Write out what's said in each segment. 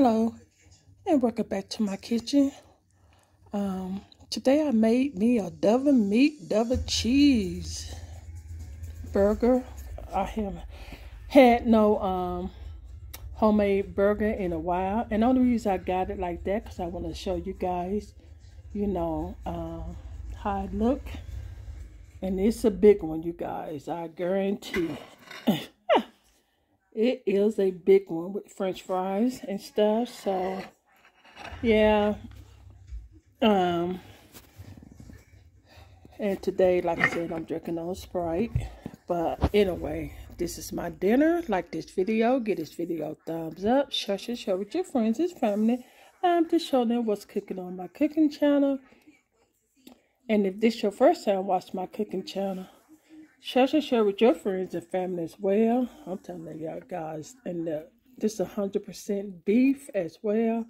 Hello and welcome back to my kitchen. Um, today I made me a double meat, double cheese burger. I haven't had no um, homemade burger in a while. And the only reason I got it like that because I want to show you guys, you know, um, how it look. And it's a big one, you guys. I guarantee. it is a big one with french fries and stuff so yeah. Um and today like i said i'm drinking on sprite but anyway this is my dinner. Like this video give this video thumbs up. Share share share with your friends and family. Um to show them what's cooking on my cooking channel. And if this your first time watch my cooking channel Share, share, share with your friends and family as well. I'm telling y'all guys, and uh, this 100% beef as well.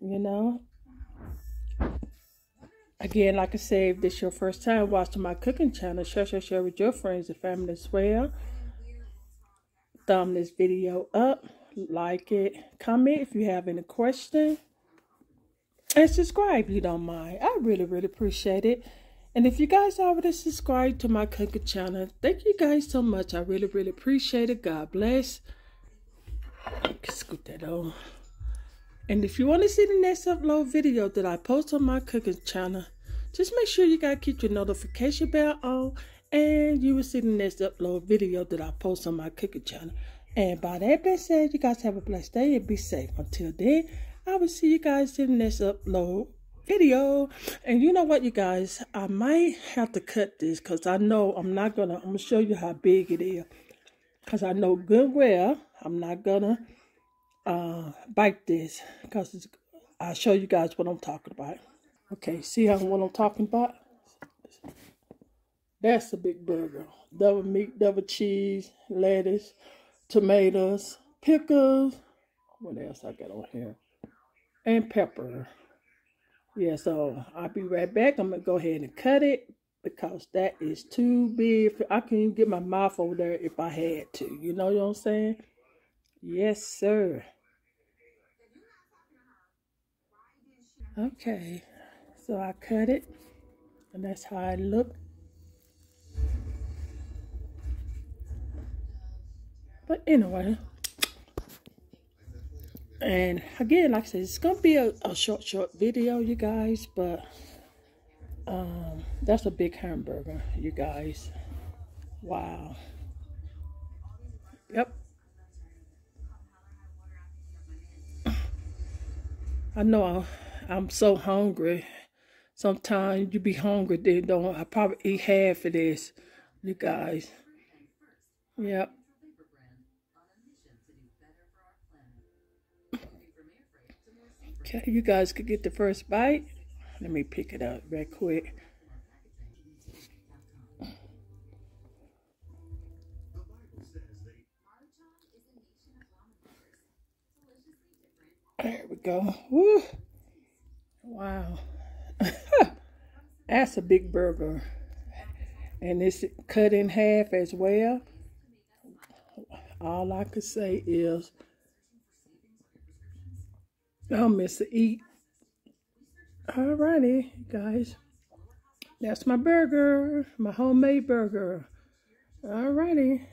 You know. Again, like I said, if this your first time watching my cooking channel, share, share, share with your friends and family as well. Thumb this video up, like it, comment if you have any questions, and subscribe if you don't mind. I really, really appreciate it. And if you guys already subscribed to my cooking channel, thank you guys so much. I really, really appreciate it. God bless. Scoot that on. And if you want to see the next upload video that I post on my cooking channel, just make sure you gotta keep your notification bell on and you will see the next upload video that I post on my cooking channel. And by that being said, you guys have a blessed day and be safe. Until then, I will see you guys in the next upload video. And you know what, you guys? I might have to cut this because I know I'm not to, I'm to show you how big it is. Because I know good well I'm not to uh, bite this because I'll show you guys what I'm talking about. Okay, see how what I'm talking about? That's a big burger. Double meat, double cheese, lettuce, tomatoes, pickles. What else I got on here? And pepper. Yeah, so I'll be right back. I'm going to go ahead and cut it because that is too big. I can even get my mouth over there if I had to. You know what I'm saying? Yes, sir. Okay, so I cut it, and that's how it looked. But anyway, and again, like I said, it's to be a, a short, short video, you guys. But um, that's a big hamburger, you guys. Wow. Yep. I know I'm so hungry. Sometimes you be hungry, then don't. I probably eat half of this, you guys. Yep. Okay, you guys could get the first bite. Let me pick it up real quick. There we go. Woo. Wow. That's a big burger. And it's cut in half as well. All I could say is I'll miss to eat. Alrighty, guys. That's my burger, my homemade burger. Alrighty.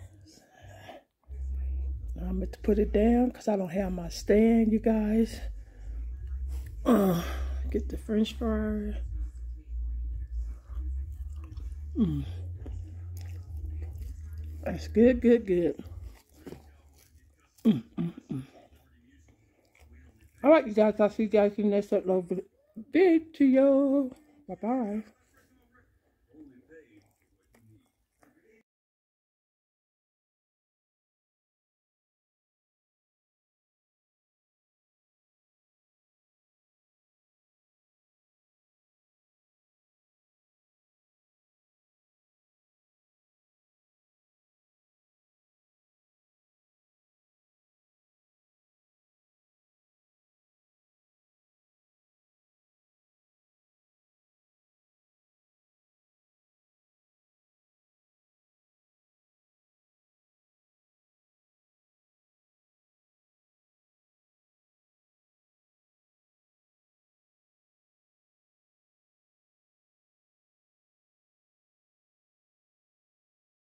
I'm going to put it down because I don't have my stand, you guys. Uh, get the french fry. Mm. That's good, good, good. Mm, mm. All right, you guys. I'll see you guys in the next upload video. Bye-bye.